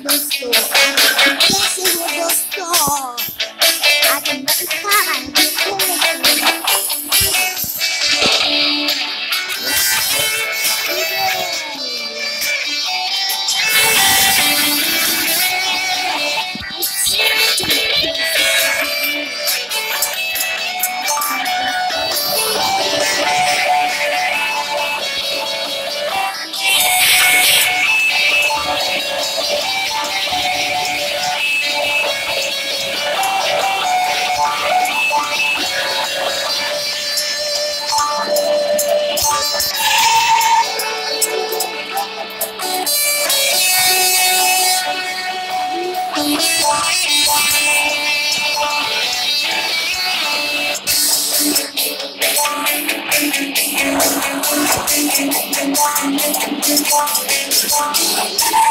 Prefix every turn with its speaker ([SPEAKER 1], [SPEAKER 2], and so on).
[SPEAKER 1] você gostou. E se você gostou, agora caralho, Thank you.